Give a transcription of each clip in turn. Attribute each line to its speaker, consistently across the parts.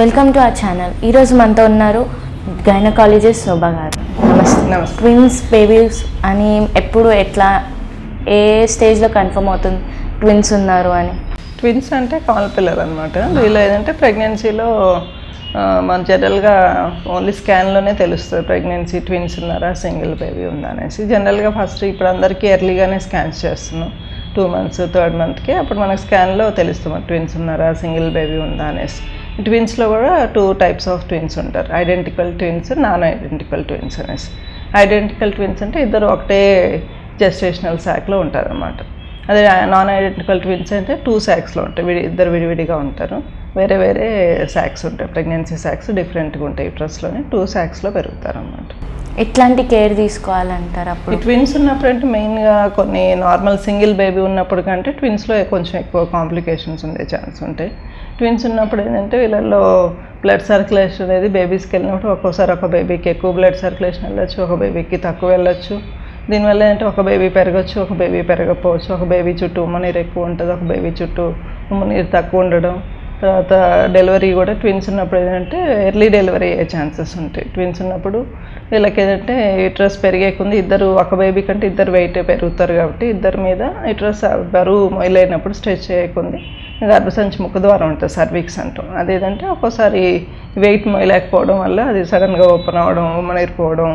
Speaker 1: Welcome to our channel ఈరోజు మనతో ఉన్నారు గైనకాలజిస్ట్ శోభా గారు. నమస్తే.
Speaker 2: నమస్తే
Speaker 1: ట్విన్స్ బేబీస్ అని ఎప్పుడు ఎట్లా ఏ స్టేజ్లో కన్ఫర్మ్ అవుతుంది ట్విన్స్ ఉన్నారు అని?
Speaker 2: ట్విన్స్ అంటే కమల పిల్లలు అనమాట వీళ్ళు ఏదంటే ప్రెగ్నెన్సీలో మన జనరల్గా ఓన్లీ స్కాన్లోనే తెలుస్తుంది ప్రెగ్నెన్సీ ట్విన్స్ ఉన్నారా సింగిల్ బేబీ ఉందా అనేసి. జనరల్గా ఫస్ట్ ఇప్పుడు అందరికీ ఎర్లీగానే స్కాన్స్ చేస్తున్నాం. టూ మంత్స్ థర్డ్ మంత్కి అప్పుడు మనకు స్కాన్లో తెలుస్తుంది ట్విన్స్ ఉన్నారా సింగిల్ బేబీ ఉందా అనేసి. ట్విన్స్లో కూడా టూ టైప్స్ ఆఫ్ ట్విన్స్ ఉంటారు. Identical twins non identical twins అనేసి. ఐడెంటికల్ ట్విన్స్ అంటే ఇద్దరు ఒకటే జెస్టేషనల్ శాక్లో ఉంటారన్నమాట. అదే నాన్ ఐడెంటికల్ ట్విన్స్ అంటే టూ శాక్స్లో ఉంటాయి. విడి ఇద్దరు విడివిడిగా ఉంటారు. వేరే వేరే శాక్స్ ఉంటాయి. ప్రెగ్నెన్సీ శాక్స్ డిఫరెంట్గా ఉంటాయి. యూట్రస్లోనే టూ శాక్స్లో పెరుగుతారు అన్నమాట
Speaker 1: ఎట్లాంటి కేర్ తీసుకోవాలంటారు అప్పుడు?
Speaker 2: ట్విన్స్ ఉన్నప్పుడు అంటే మెయిన్గా కొన్ని నార్మల్ సింగిల్ బేబీ ఉన్నప్పుడు కంటే ట్విన్స్లో కొంచెం ఎక్కువ కాంప్లికేషన్స్ ఉండే ఛాన్స్ ఉంటాయి. ట్విన్స్ ఉన్నప్పుడు ఏంటంటే వీళ్ళల్లో బ్లడ్ సర్క్యులేషన్ అనేది బేబీస్కి వెళ్ళినప్పుడు ఒక్కోసారి ఒక బేబీకి ఎక్కువ బ్లడ్ సర్క్యులేషన్ వెళ్ళొచ్చు ఒక బేబీకి తక్కువ వెళ్ళొచ్చు. దీనివల్ల ఏంటంటే ఒక బేబీ పెరగచ్చు ఒక బేబీ పెరగకపోవచ్చు. ఒక బేబీ చుట్టూ ఉమ్మనీరు ఎక్కువ ఉంటుంది ఒక బేబీ చుట్టూ ఉమ్మనీరు తక్కువ ఉండడం. తర్వాత డెలివరీ కూడా ట్విన్స్ ఉన్నప్పుడు ఏంటంటే ఎర్లీ డెలివరీ అయ్యే ఛాన్సెస్ ఉంటాయి. ట్విన్స్ ఉన్నప్పుడు వీళ్ళకి ఏంటంటే యూట్రస్ పెరిగేకుంది. ఇద్దరు ఒక బేబీ కంటే ఇద్దరు వెయిట్ పెరుగుతారు కాబట్టి ఇద్దరి మీద యూట్రస్ బరువు మొయలైనప్పుడు స్ట్రెచ్ చేయకుంది. గర్భసంచి ముఖద్వారం ఉంటుంది సర్వీక్స్ అంటాం. అదేంటంటే ఒక్కోసారి వెయిట్ మొయలేకపోవడం వల్ల అది సడన్గా ఓపెన్ అవ్వడం ఉమ్మనైపోవడం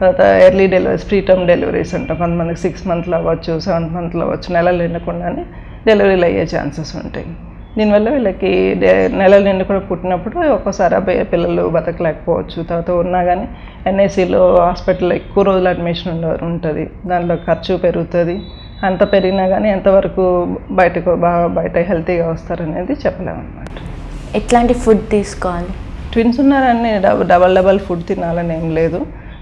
Speaker 2: తర్వాత ఎర్లీ డెలివరీస్ ప్రీటర్మ్ డెలివరీస్ అంటాం. కొంతమందికి సిక్స్ మంత్లో అవ్వచ్చు సెవెంత్ మంత్లో అవ్వచ్చు నెలలు నిండకుండానే డెలివరీలు అయ్యే ఛాన్సెస్ ఉంటాయి. దీనివల్ల వీళ్ళకి నెలలు నిండు కూడా పుట్టినప్పుడు ఒక్కోసారి పిల్లలు బతకలేకపోవచ్చు. తర్వాత ఉన్నా కానీ ఎన్ఐసిలో హాస్పిటల్లో ఎక్కువ రోజులు అడ్మిషన్ ఉండ ఉంటుంది. దాంట్లో ఖర్చు పెరుగుతుంది. అంత పెరిగినా కానీ ఎంతవరకు బయటకు బాగా బయట హెల్తీగా వస్తారనేది చెప్పలేము అనమాట
Speaker 1: ఎట్లాంటి ఫుడ్ తీసుకోవాలి?
Speaker 2: ట్విన్స్ ఉన్నారని డబల్ డబల్ డబల్ ఫుడ్ తినాలని ఏం లేదు.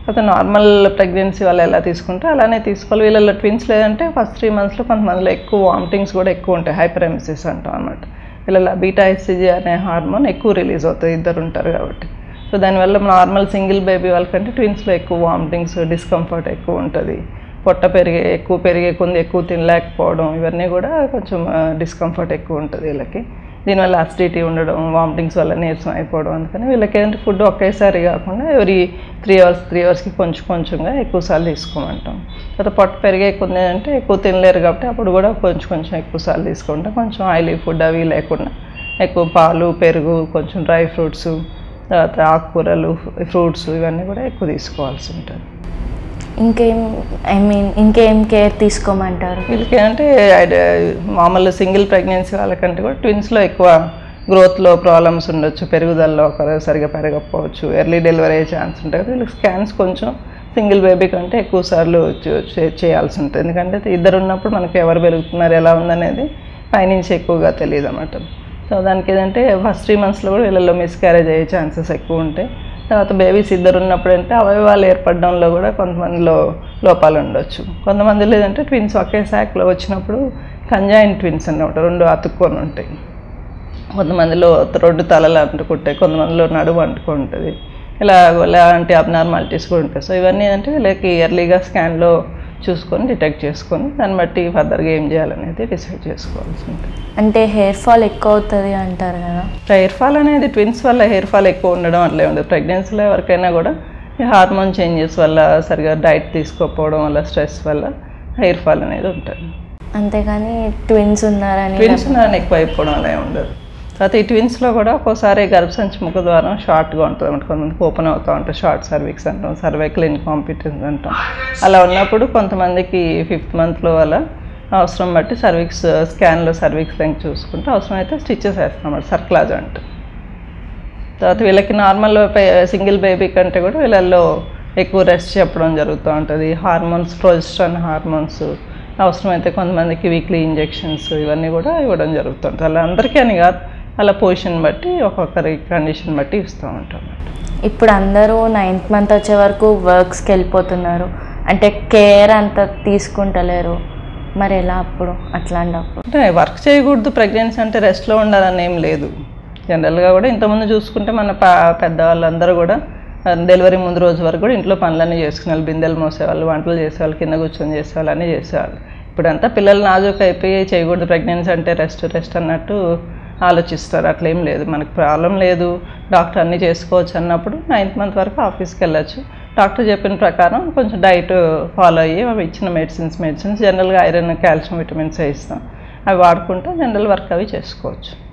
Speaker 2: అయితే నార్మల్ ప్రెగ్నెన్సీ వాళ్ళు ఎలా తీసుకుంటే అలానే తీసుకోవాలి. వీళ్ళలో ట్విన్స్ లేదంటే ఫస్ట్ త్రీ మంత్స్లో కొంతమందిలో ఎక్కువ వామిటింగ్స్ కూడా ఎక్కువ ఉంటాయి. హైపరెమిసిస్ అంటాం అనమాట వీళ్ళలో బీటా ఎస్సీజీ అనే హార్మోన్ ఎక్కువ రిలీజ్ అవుతుంది ఇద్దరు ఉంటారు కాబట్టి. సో దానివల్ల నార్మల్ సింగిల్ బేబీ వాళ్ళకంటే ట్విన్స్లో ఎక్కువ వామిటింగ్స్ డిస్కంఫర్ట్ ఎక్కువ ఉంటుంది. పొట్ట పెరిగే ఎక్కువ పెరిగే కొంది ఎక్కువ తినలేకపోవడం ఇవన్నీ కూడా కొంచెం డిస్కంఫర్ట్ ఎక్కువ ఉంటుంది వీళ్ళకి. దీనివల్ల అసిడిటీ ఉండడం వామిటింగ్స్ వల్ల నీరసం అయిపోవడం అందుకని వీళ్ళకి ఏంటంటే ఫుడ్ ఒకేసారి కాకుండా ఎవరి త్రీ అవర్స్ త్రీ అవర్స్కి కొంచెం కొంచెంగా ఎక్కువసార్లు తీసుకోమంటాం. తర్వాత పొట్ట పెరిగే కొన్ని అంటే ఎక్కువ తినలేరు కాబట్టి అప్పుడు కూడా కొంచెం కొంచెం ఎక్కువసార్లు తీసుకుంటాం. కొంచెం ఆయిలీ ఫుడ్ అవి లేకుండా ఎక్కువ పాలు పెరుగు కొంచెం డ్రై ఫ్రూట్స్ తర్వాత ఆకుకూరలు ఫ్రూట్స్ ఇవన్నీ కూడా ఎక్కువ తీసుకోవాల్సి ఉంటుంది.
Speaker 1: ఇంకేం ఐ మీన్ ఇంకేం కేర్ తీసుకోమంటారు.
Speaker 2: వీళ్ళకి అంటే మామూలు సింగిల్ ప్రెగ్నెన్సీ వాళ్ళకంటే కూడా ట్విన్స్లో ఎక్కువ గ్రోత్లో ప్రాబ్లమ్స్ ఉండొచ్చు పెరుగుదలలో ఒకరు సరిగా పెరగకపోవచ్చు ఎర్లీ డెలివరీ అయ్యే ఛాన్స్ ఉంటుంది వీళ్ళకి స్కాన్స్ కొంచెం సింగిల్ బేబీ కంటే ఎక్కువ సార్లు చేయాల్సి ఉంటుంది. ఎందుకంటే ఇద్దరు ఉన్నప్పుడు మనకి ఎవరు పెరుగుతున్నారు ఎలా ఉందనేది పైనుంచి ఎక్కువగా తెలియదు అన్నమాట సో దానికి ఏదంటే ఫస్ట్ త్రీ మంత్స్లో కూడా వీళ్ళలో మిస్క్యారేజ్ అయ్యే ఛాన్సెస్ ఎక్కువ ఉంటాయి. తర్వాత బేబీస్ ఇద్దరు ఉన్నప్పుడు అంటే అవయవాలు ఏర్పడడంలో కూడా కొంతమందిలో లోపాలు ఉండొచ్చు. కొంతమంది లేదంటే ట్విన్స్ ఒకే శాక్లో వచ్చినప్పుడు కంజాయిన్ ట్విన్స్ అన్నమాట రెండు అతుక్కొని ఉంటాయి. కొంతమందిలో రెండు తలలు అంటుకుంటాయి కొంతమందిలో నడువు అంటుకుంటుంది. ఇలా ఇలాంటి అబ్నార్మాలిటీస్ కూడా ఉంటాయి. సో ఇవన్నీ ఏంటంటే వీళ్ళకి ఇయర్లీగా స్కాన్లో చూసుకొని డిటెక్ట్ చేసుకొని దాన్ని బట్టి ఫర్దర్గా ఏం చేయాలనేది డిసైడ్ చేసుకోవాల్సి ఉంటుంది.
Speaker 1: అంటే హెయిర్ ఫాల్ ఎక్కువ అవుతుంది అంటారు కదా?
Speaker 2: హెయిర్ ఫాల్ అనేది ట్విన్స్ వల్ల హెయిర్ ఫాల్ ఎక్కువ ఉండడం అట్లే ఉండదు ప్రెగ్నెన్సీలో ఎవరికైనా కూడా హార్మోన్ చేంజెస్ వల్ల సరిగా డైట్ తీసుకోకపోవడం వల్ల స్ట్రెస్ వల్ల హెయిర్ ఫాల్ అనేది ఉంటుంది.
Speaker 1: అంతేగాని ట్విన్స్ ఉన్నారని
Speaker 2: ట్విన్స్ ఉన్నారని ఎక్కువ అయిపోవడం అలా ఉండదు. తర్వాత ఈ ట్విన్స్లో కూడా ఒక్కోసారి గర్భసంచి ముఖ ద్వారం షార్ట్గా ఉంటుంది అనమాట కొంతమంది ఓపెన్ అవుతూ ఉంటాయి షార్ట్ సర్వీక్స్ అంటాం సర్వైకల్ ఇన్కాంపిటెన్స్ అంటాం. అలా ఉన్నప్పుడు కొంతమందికి ఫిఫ్త్ మంత్లో అలా అవసరం బట్టి సర్వీక్స్ స్కాన్లో సర్వీక్స్ లెంగ్ చూసుకుంటే అవసరం అయితే స్టిచెస్ వేస్తాం అన్నమాట సర్క్లాజ్ అంటే. తర్వాత వీళ్ళకి నార్మల్ సింగిల్ బేబీ కంటే కూడా వీళ్ళల్లో ఎక్కువ రెస్ట్ చెప్పడం జరుగుతూ ఉంటుంది. హార్మోన్స్ ప్రొజెస్ట్రాన్ హార్మోన్స్ అవసరమైతే కొంతమందికి వీక్లీ ఇంజెక్షన్స్ ఇవన్నీ కూడా ఇవ్వడం జరుగుతుంటుంది అలా అందరికీ అని కాదు అలా పొజిషన్ బట్టి ఒక్కొక్కరి కండిషన్ బట్టి ఇస్తూ ఉంటాం
Speaker 1: ఇప్పుడు అందరూ నైన్త్ మంత్ వచ్చే వరకు వర్క్స్కి వెళ్ళిపోతున్నారు. అంటే కేర్ అంత తీసుకుంటలేరు. మరి ఎలా అప్పుడు? అట్లాంటప్పుడు?
Speaker 2: అంటే వర్క్ చేయకూడదు ప్రెగ్నెన్సీ అంటే రెస్ట్లో ఉండాలని ఏం లేదు. జనరల్గా కూడా ఇంతకుముందు చూసుకుంటే మన పా పెద్దవాళ్ళందరూ కూడా డెలివరీ ముందు రోజు వరకు కూడా ఇంట్లో పనులన్నీ చేసుకునేవాళ్ళు. బిందెలు మోసేవాళ్ళు వంటలు చేసేవాళ్ళు కింద కూర్చొని చేసేవాళ్ళు అన్నీ చేసేవాళ్ళు. ఇప్పుడంతా పిల్లలు నాజూక్ అయిపోయి చేయకూడదు ప్రెగ్నెన్సీ అంటే రెస్ట్ రెస్ట్ అన్నట్టు ఆలోచిస్తారు. అట్లా ఏం లేదు. మనకు ప్రాబ్లం లేదు. డాక్టర్ అన్నీ చేసుకోవచ్చు అన్నప్పుడు నైన్త్ మంత్ వరకు ఆఫీస్కి వెళ్ళచ్చు. డాక్టర్ చెప్పిన ప్రకారం కొంచెం డైట్ ఫాలో అయ్యి అవి ఇచ్చిన మెడిసిన్స్ మెడిసిన్స్ జనరల్గా ఐరన్ కాల్షియం విటమిన్స్ ఇస్తాం. అవి వాడుకుంటూ జనరల్ వర్క్ అవి చేసుకోవచ్చు.